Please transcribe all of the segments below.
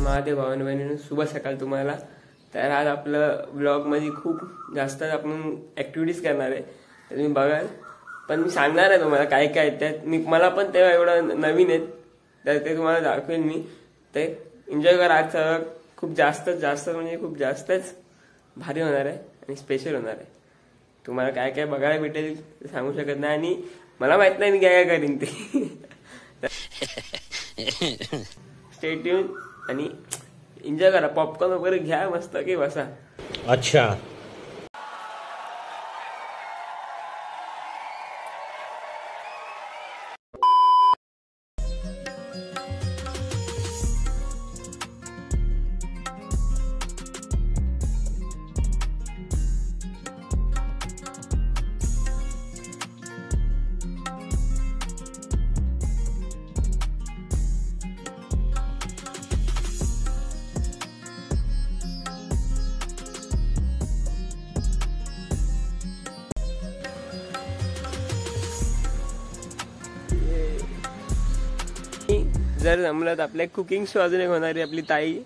महादेव भावन बहिणीनं शुभ सकाळ तुम्हाला. तर आज आपलं ब्लॉगमध्ये खूप जास्त आपण ऍक्टिव्हिटीज करणार आहे. तर तुम्ही बघाल. पण मी सांगणार आहे तुम्हाला काय काय त्यात. मी मला पण तेव्हा एवढं नवीन आहेत. तर ते तुम्हाला दाखवेन मी. ते एन्जॉय करा आजचा खूप जास्त जास्त म्हणजे खूप जास्तच भारी होणार आहे आणि स्पेशल होणार आहे. तुम्हाला काय काय बघायला भेटेल ते सांगू शकत नाही आणि मला माहीत नाही मी काय काय करीन ते. स्टेट आणि एन्जॉय करा. पॉपकॉर्न वगैरे घ्या मस्त की बसा. अच्छा. जर जमलं तर आपल्या कुकिंग शो अजून एक होणारी आपली ताई.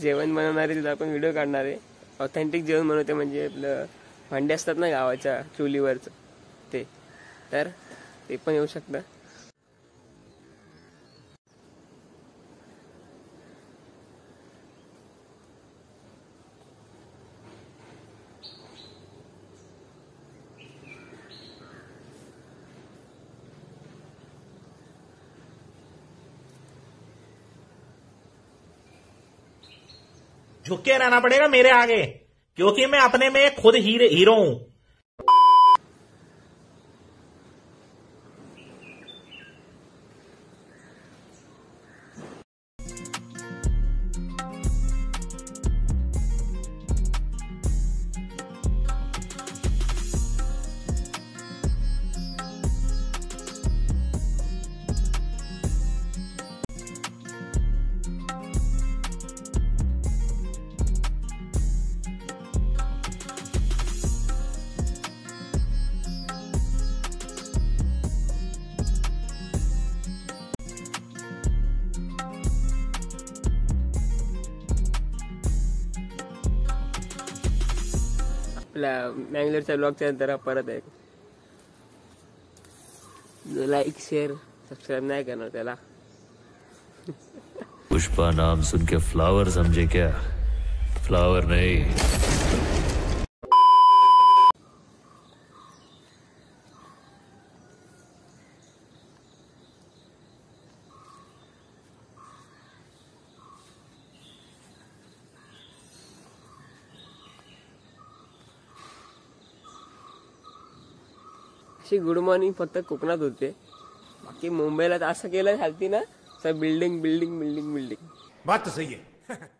जेवण बनवणारे तिथं आपण व्हिडिओ काढणार आहे. ऑथेंटिक जेवण बनवते म्हणजे आपलं भांडे असतात ना गावाच्या चुलीवरचं. ते. तर ते पण येऊ शकतं. झुक के रहना पड़ेगा मेरे आगे क्योंकि मैं अपने में खुद हीरो हूं। आपल्या मँगलोरच्या ब्लॉगच्या चैनल परत आहे लाइक शेअर सब्सक्राइब नहीं करणार त्याला. पुष्पा नाम सुन के फ्लावर समझे क्या? फ्लावर नहीं. अशी गुड मॉर्निंग फक्त कोकणात होते. बाकी मुंबईला तर असं केलं चालती ना sir building building building building बात सही आहे.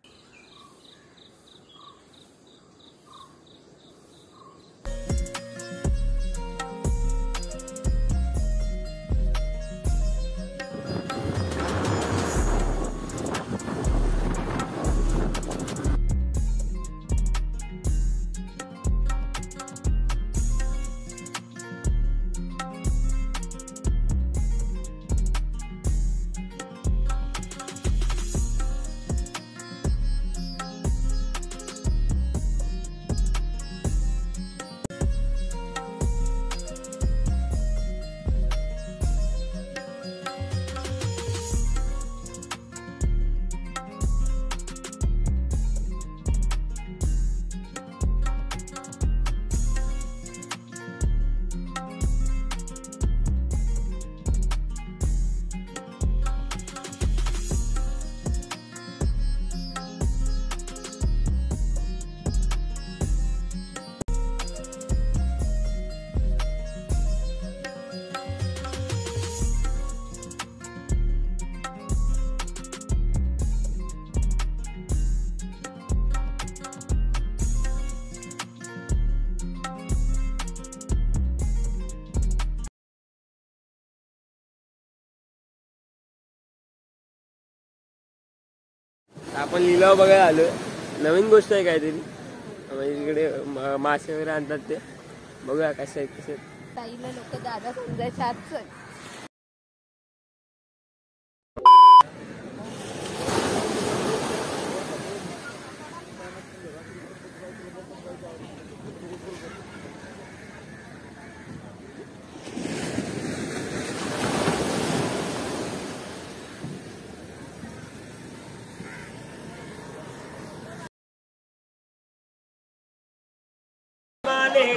आपण लिलाव बघायला आलो नवीन गोष्ट आहे काहीतरी. म्हणजे तिकडे मासे वगैरे आणतात ते. बघूया कसे आहेत कसे आहेत. ताईला लोक दादा समजायच्या आजच.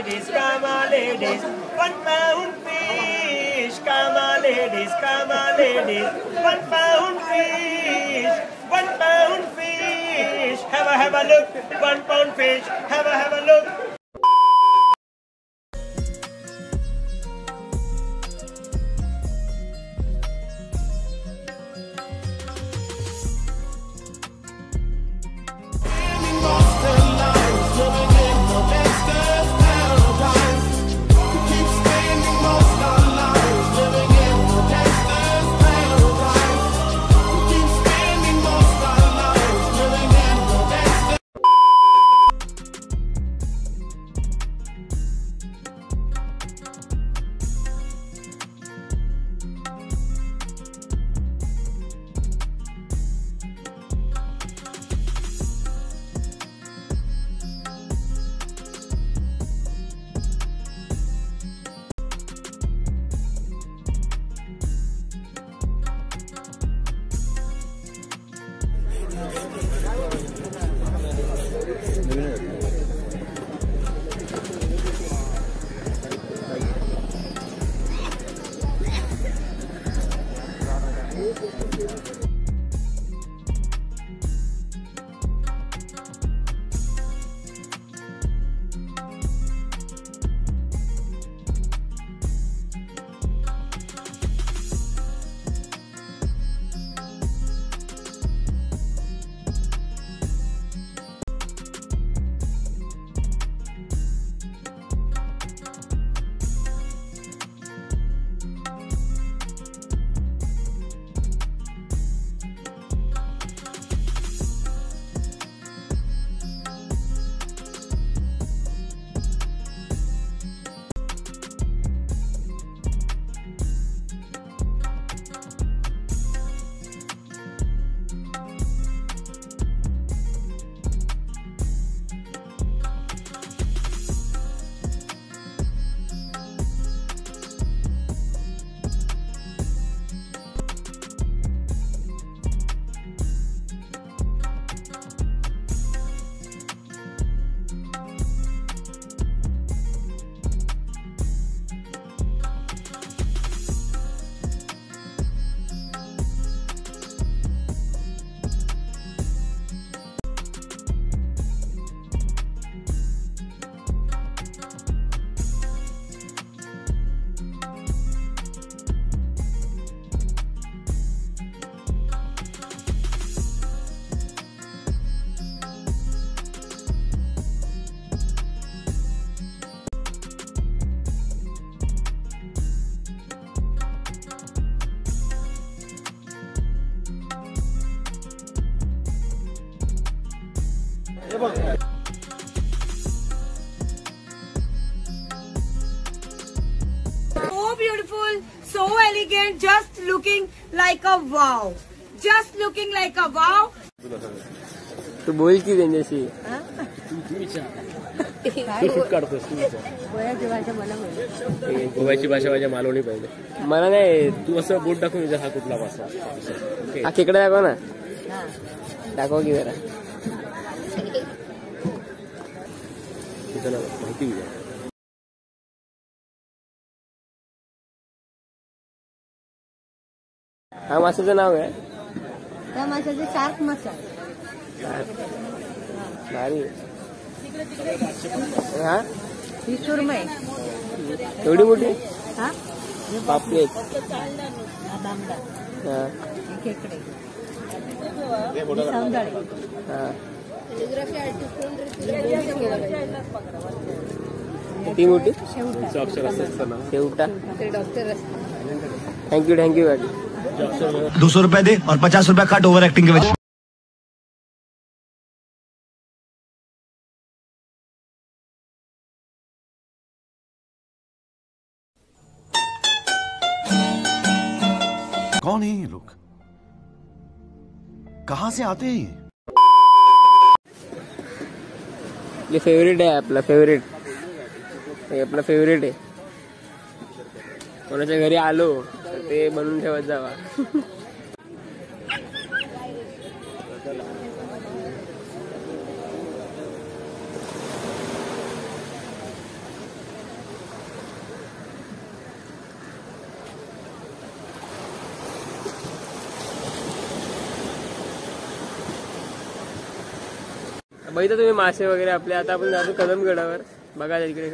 Ladies, come on, ladies. One pound fish, come on, ladies, come on, ladies. One pound fish, one pound fish. Have a have a look, one pound fish. Have a have a look. So elegant, just looking like a wow. Just looking like a wow. तू बोल की त्यांच्याशी. गोव्याची भाषा माझ्या मालवणी पाहिजे मला नाही. तू असं बोट टाकून विचार हा कुठला भाषा. हा खेकडा दाखव ना. दाखव की जरा. माहिती विचार हा माशाचं नाव आहे त्या माशाचे शार्क मासा. भारी. हा? ही सुरमई एवढी मोठी? हा? पापडी आहेत हा तांबडा हा ही खेकडे ही. सौंदळे हा जिओग्राफी किती मोठी? शेवटा? अक्षर असतं शेवटा? ते डॉक्टर असतात. थँक्यू थँक्यू गाडी दो सौ रुपए दे और पचास रुपया काट ओवर एक्टिंग के वजह कौन है ये लोग? कहाँ से आते हैं ये? ये फेवरेट है आपला फेवरेट हे आपला फेवरेट आहे कोणाच्या घरी आलो। ते बनवून ठेवत जावा. बघितलं तुम्ही मासे वगैरे आपले आता आपण जातो कदमगडावर. बघा इकडे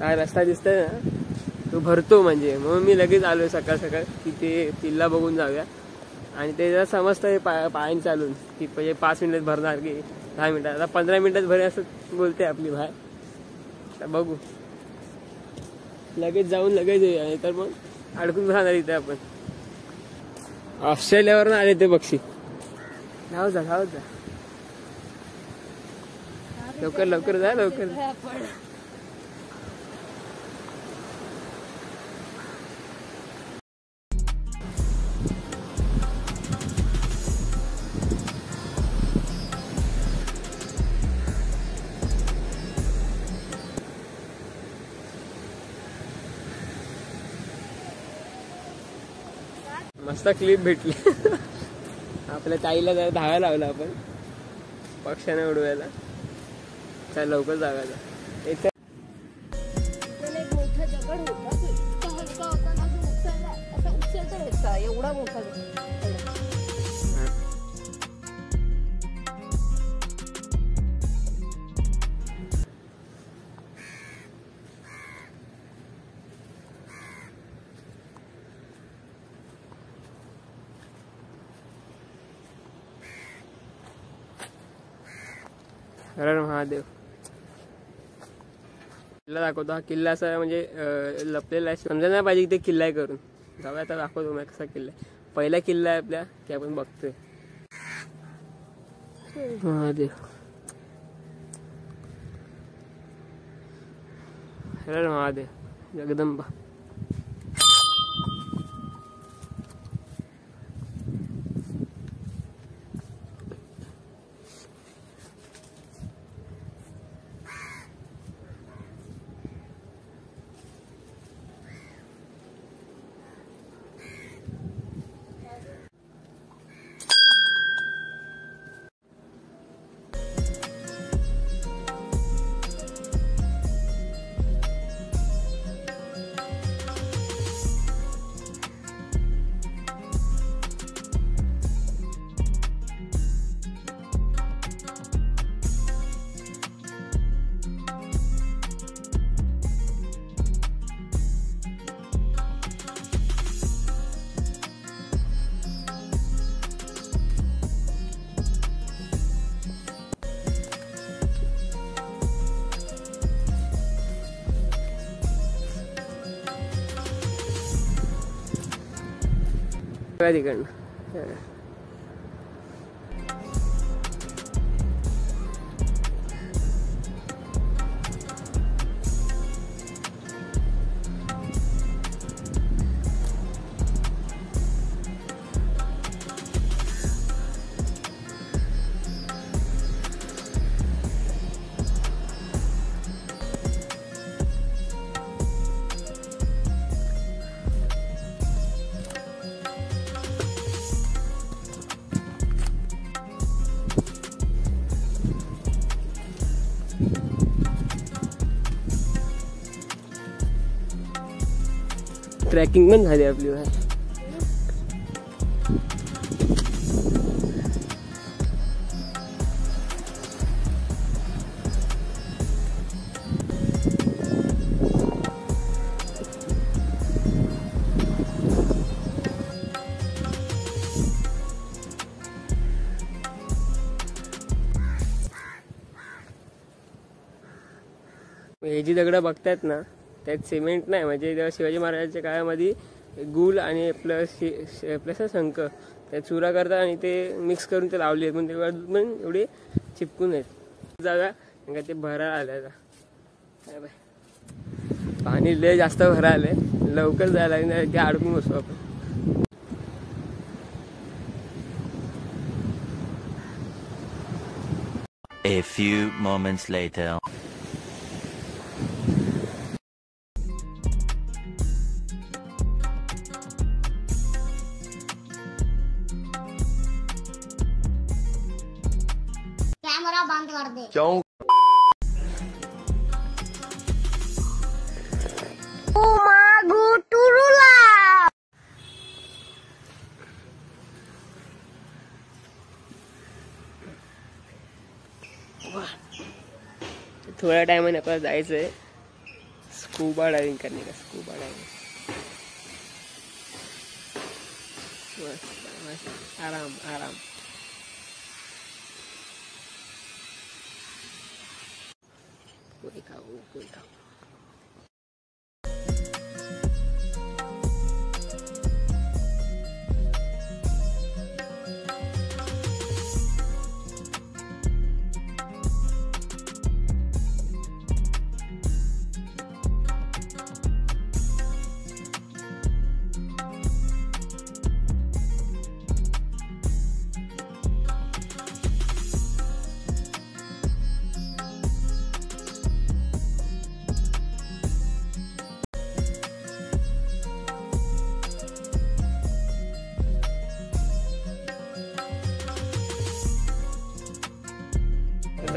काय. रस्ता दिसतोय ना? तो भरतो म्हणजे. म्हणून मी लगेच आलो सकाळ सकाळ. की ते किल्ला बघून जाऊया. आणि ते जरा समजतं पा पायन चालून. की म्हणजे पाच मिनिटात भरणार की दहा मिनिटात. आता पंधरा मिनिटात भरे असं बोलते आपली भाय तर बघू. लगेच जाऊन लगेच येऊया. नाही तर मग अडकून राहणार इथे आपण. ऑस्ट्रेलियावरून आले ते पक्षी. धाव जा धाव जा. लवकर लवकर जा लवकर. मस्त क्लिप भेटली. आपल्या ताईला जरा धागा लावला आपण. पक्षाने उडवायला. काय लवकर जागायला हर महादेव किल्ला दाखवतो, हा किल्ला असा म्हणजे लपलेला आहे. समजा नाही पाहिजे ते किल्ला आहे कसा किल्ला आहे. पहिला किल्ला आहे आपल्या, ते आपण बघतोय. महादेव हर महादेव जगदंबा. बघा तिकडनं ट्रॅकिंग पण झाली आपली बाहेर. हे जी दगडं बघतायत ना त्यात सिमेंट नाही म्हणजे जेव्हा शिवाजी महाराजांच्या काळामध्ये गुल आणि प्लस प्लस शंख त्यात चुरा करतात आणि ते मिक्स करून ते लावले पण तेव्हा पण एवढे चिपकून आहेत. जागा कारण का ते भरा आलं आता. बाय. पाणी लय जास्त भरा आलंय लवकर जायला लागेल ते अडकून बसू आपण. A few moments later. बंद कर दे क्यों थोड्या टायमाने आपल्याला जायचंय स्कूबा डायव्हिंग करणे का स्कूबा डायव्हिंग मस्त मस्त आराम Ikaw.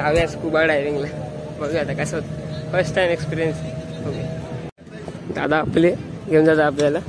जाऊया स्कुबा डायविंगला बघूया आता कसं होतं. First time experience okay. दादा आपले घेऊन जातात आपल्याला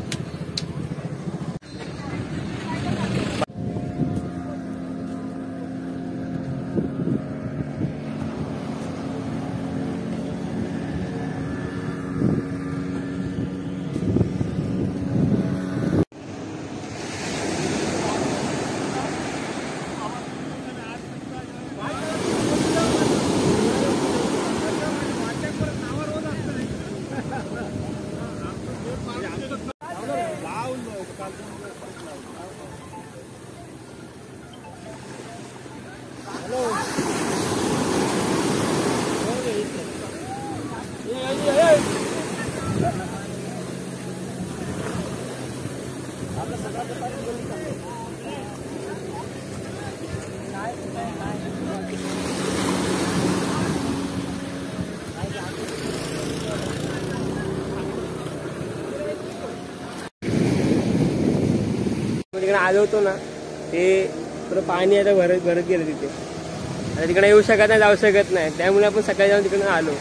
तिकडे आलो होतो ना ते थोडं पाणी आता भरत भरत गेलं तिथे. आता तिकडे येऊ शकत नाही जाऊ शकत नाही. त्यामुळे आपण सकाळी जाऊन तिकडे आलो.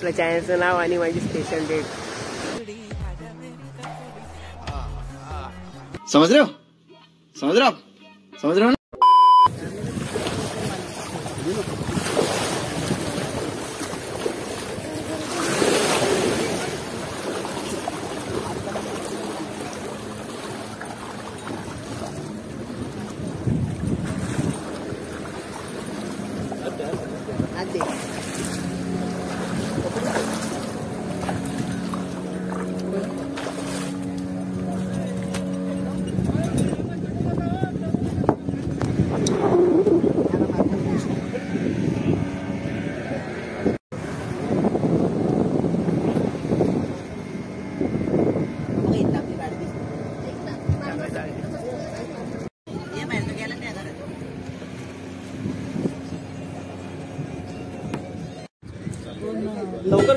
आपल्या चॅनलचं नाव आणि माझी स्पेशल डेट समझ रहे हो समझ रहे हो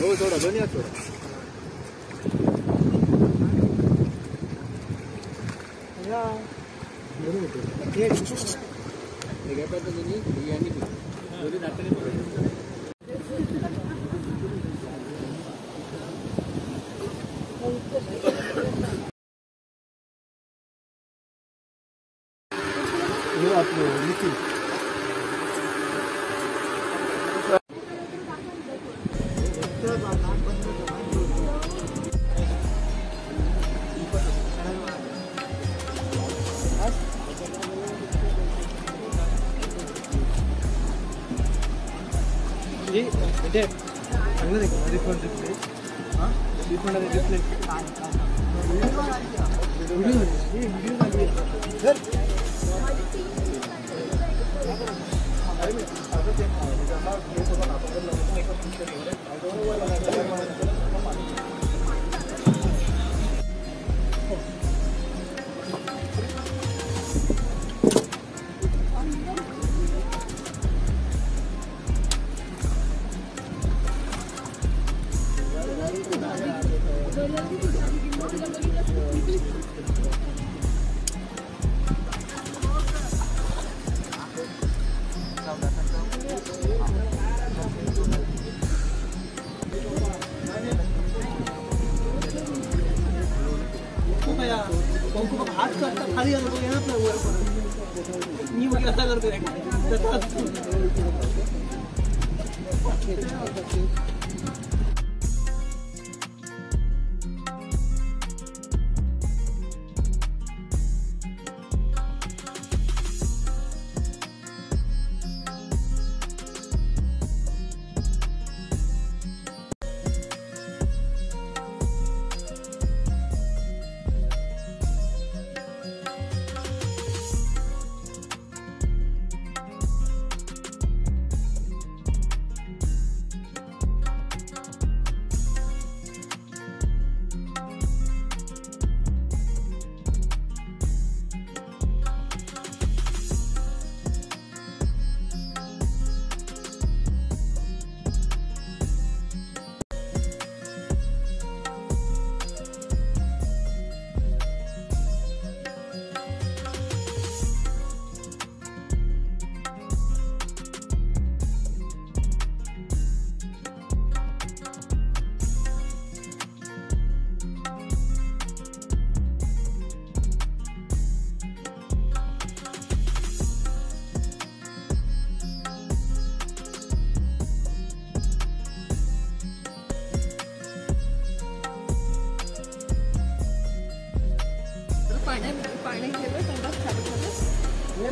हो सोडा दोन्ही हात सोडा. ఇది అంటే different different different different video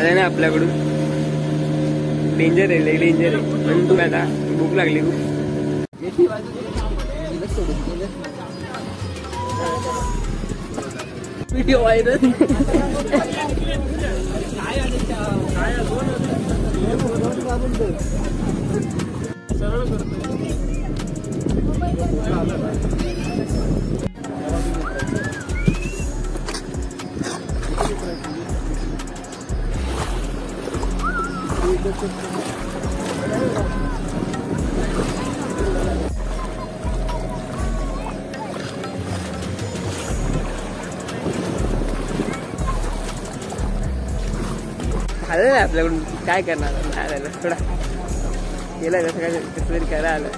आला ना आपल्याकडून. डेंजर आहे लई डेंजर आहे. म्हणून तू आता भूक लागली खूप व्हिडिओ व्हायरल आलं ना आपल्याकडून? काय करणार? नाही आलं थोडा गेलाय कसं काय कसं तरी करायला आलं.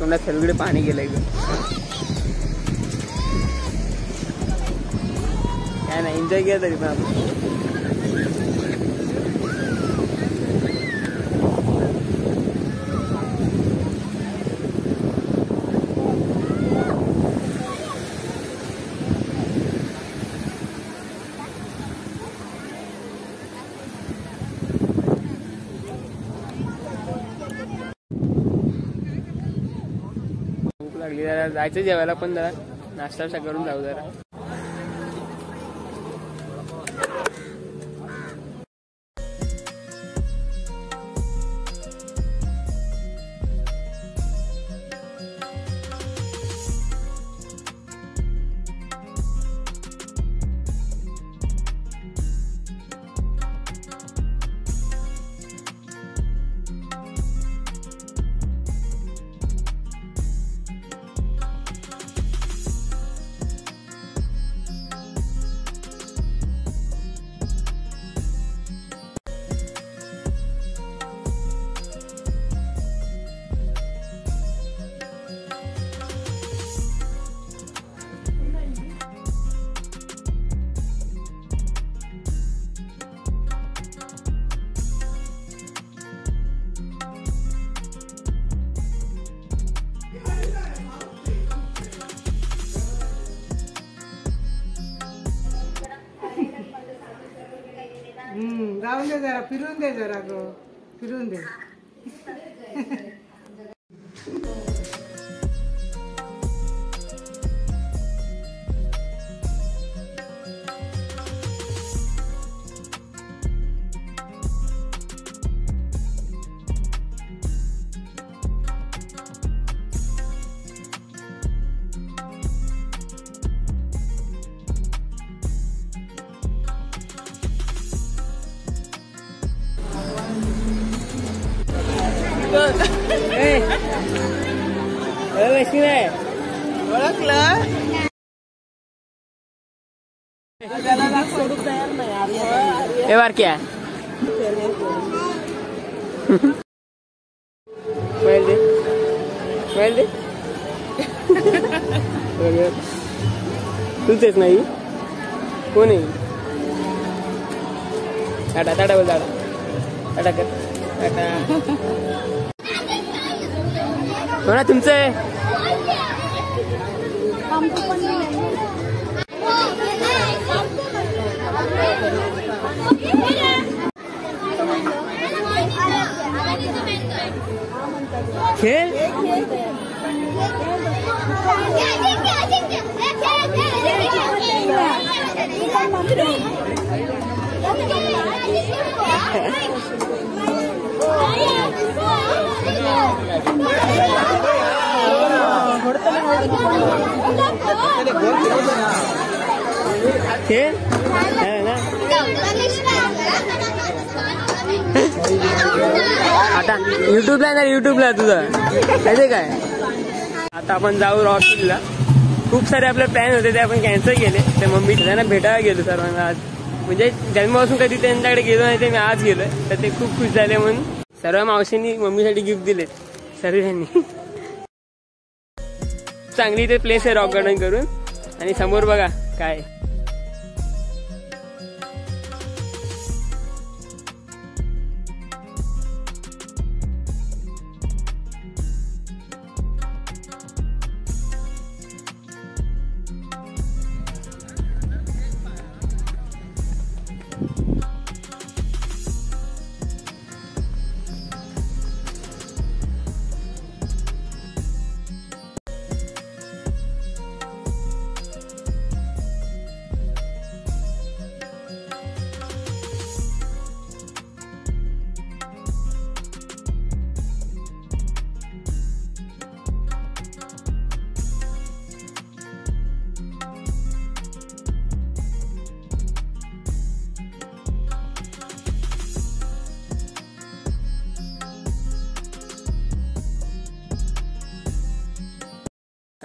तोंडात सगळीकडे पाणी गेलं एकदम एन्जॉय केलं तरी पण आपण. भूक लागली जरा. जायचं जेवायला पण जरा. नाश्ता करून जाऊ जरा. जाऊन दे जरा फिरून दे जरा ग फिरून दे. हे? दे। स्माईल दे। तूच आहेस नाही? कोण आहे? टाटा टाटा बोल टाटा. टाटा कर. टाटा. कोणा तुमचं? आहे आमचं पण नाही खेळ खेळ है ना आता युट्यूबला ना युट्यूबला तुझं. माहिती काय? आता आपण जाऊ रॉकिलला खूप सारे आपले प्लॅन होते ते आपण कॅन्सल केले. ते मम्मी त्यांना भेटायला गेलो सर्वांना आज. म्हणजे जन्मापासून कधी त्यांच्याकडे गेलो नाही ते मी आज गेलो तर ते खूप खुश झाले म्हणून. सर्व मावशींनी मम्मीसाठी गिफ्ट दिले. सर्वांनी चांगली ते प्लेस आहे रॉक गार्डन करून. आणि समोर बघा काय.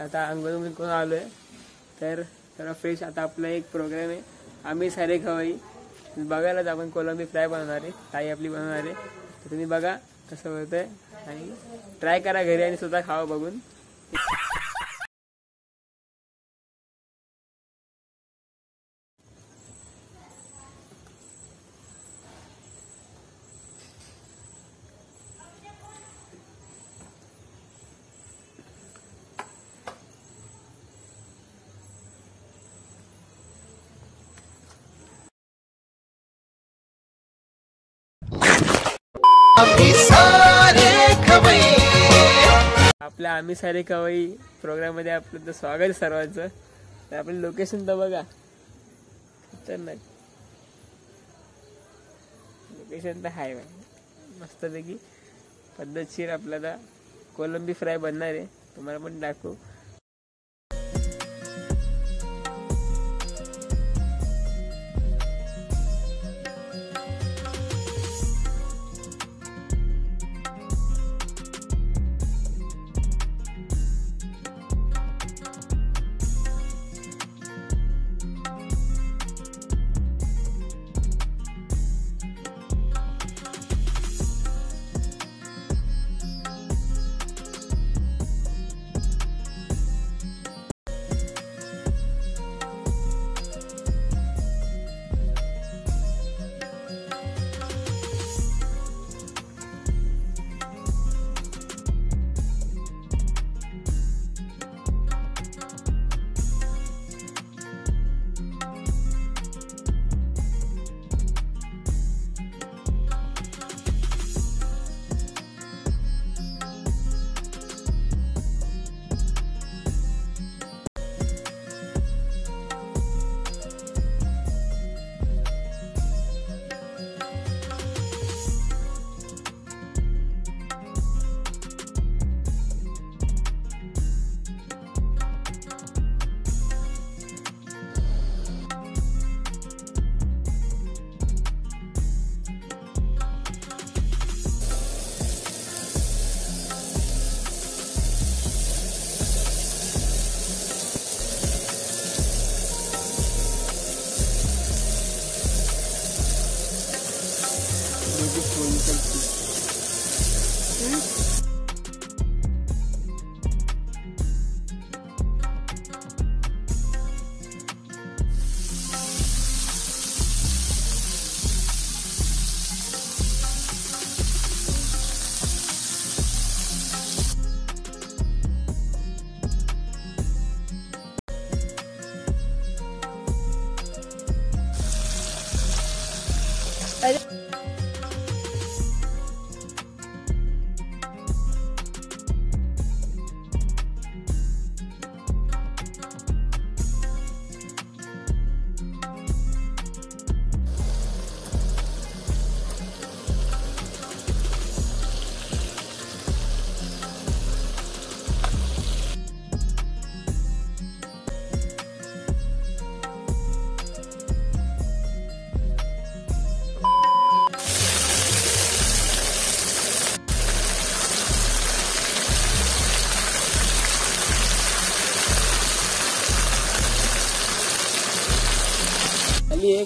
आता अंघोळ मी कोण आलोय. तर जरा फ्रेश आता आपला एक प्रोग्राम आहे. आम्ही सारे खवाई. बघायलाच आपण कोलंबी फ्राय बनवणार आहे. ताई आपली बनवणार आहे. तर तुम्ही बघा कसं होतंय. आणि ट्राय करा घरी आणि स्वतः खावा बघून. आपल्या आम्ही सारे कवई प्रोग्राममध्ये आपलं तर स्वागत सर्वांचं. तर आपलं लोकेशन तर बघा. खतरनाक. लोकेशन तर हाय मस्तपैकी पद्धतशीर आपल्याला कोलंबी फ्राय बनणार आहे. तुम्हाला पण दाखवू.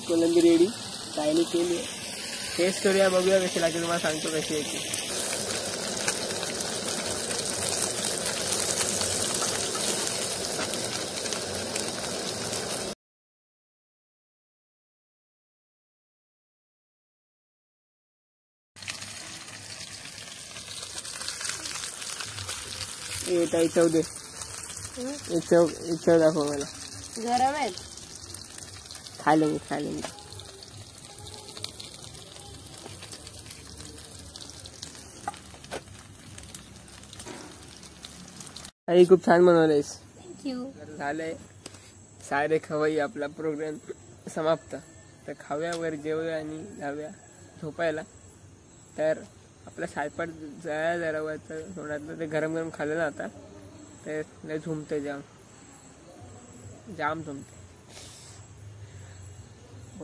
कोलंबी रेडी. चायनी केली टेस्ट करूया बघूया कशी लागते. तुम्हाला सांगतो कशी आहे ए ताई चव दे. एक चव चव दाखव मला. गरम आहेत खा लेंगे खा लेंगे आई खूप छान बनवलंयस. झालंय. सारे खवाई आपला प्रोग्राम समाप्त. तर खाऊया वर जेवूया आणि जाऊया झोपायला. तर आपला सायपाट जरा जरा वरचं तोंडातलं ते गरम गरम खाल्लं ना आता. तर लय झुमते जाम. जाम झुमते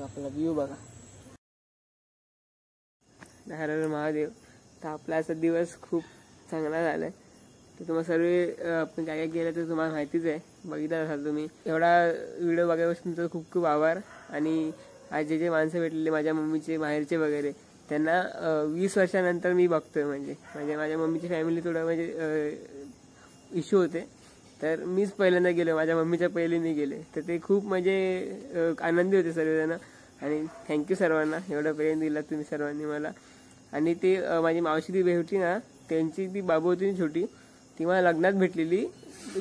आपला व्ह्यू बघा. नारायण महादेव. तर आपला असा दिवस खूप चांगला झालाय. तर तुम्हाला सर्व आपण काय काय केलं तर तुम्हाला माहितीच आहे. बघितलं असाल तुम्ही. एवढा व्हिडिओ बघायपासून तुमचा खूप खूप आभार. आणि आज जे जे माणसं भेटलेले माझ्या मम्मीचे माहेरचे वगैरे त्यांना वीस वर्षानंतर मी बघतोय म्हणजे. म्हणजे माझ्या मम्मीची फॅमिली थोडं म्हणजे इश्यू होते. तर मीच पहिल्यांदा गेलो माझ्या मम्मीच्या पहिले गेले. तर ते खूप म्हणजे आनंदी होते सर्वजण आणि थँक्यू सर्वांना एवढं प्रेम दिला तुम्ही सर्वांनी मला. आणि ते माझी मावशी ती होती ना त्यांची ती बाबू होती ना छोटी ती मला लग्नात भेटलेली.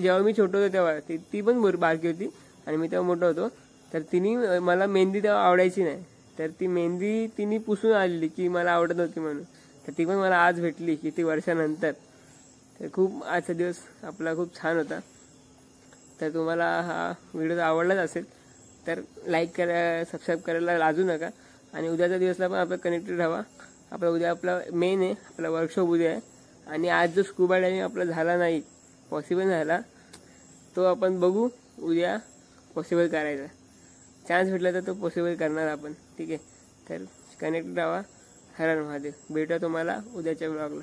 जेव्हा मी छोटो होतो तेव्हा ती ती पण भर बारकी होती. आणि मी तेव्हा मोठा होतो. तर तिने मला मेहंदी तेव्हा आवडायची नाही. तर ती मेहंदी तिने पुसून आलेली की मला आवडत नव्हती म्हणून. तर ती पण मला आज भेटली किती वर्षानंतर. तर खूप आजचा दिवस आपला खूप छान होता. तर तुम्हाला हा व्हिडिओ आवडलाच असेल तर लाईक करा सबस्क्राईब करायला लाजू नका. आणि उद्याच्या दिवसला पण आपलं कनेक्टेड राहा आपला उद्या आपला मेन आहे आपला वर्कशॉप उद्या आहे. आणि आज जो स्कूबा डायविंग आपला झाला नाही पॉसिबल झाला तो आपण बघू उद्या पॉसिबल करायचा. चान्स भेटला तर तो पॉसिबल करणार आपण. ठीक आहे? तर कनेक्टेड राहा हरण महादेव. भेटा तुम्हाला उद्याच्या ब्लॉगला